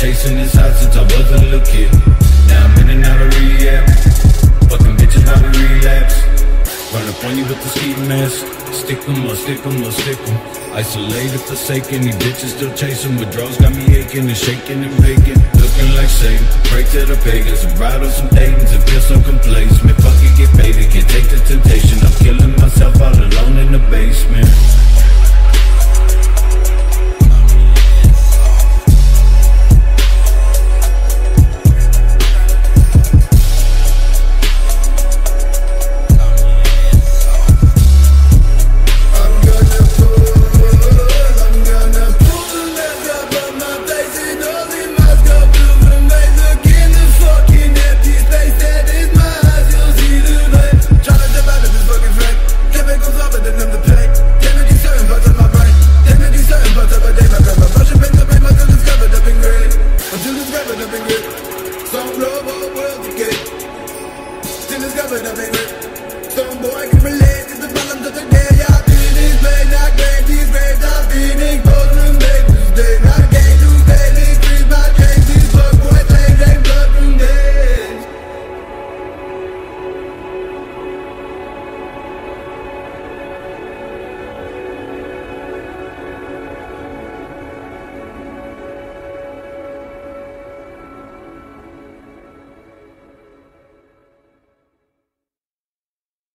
chasing this high since I was a little kid. Now I'm in and out of rehab. Fucking bitches about to relapse. Run up on you with the ski mask. Stick 'em or stick 'em or stick 'em. Isolated, forsaken. These bitches still chasing. Withdrawals got me aching and shaking and baking. Looking like Satan. Pray to the pagans. Ride on some Dayton's and feel some complacement. Fuck it, get baited. Can't take boy can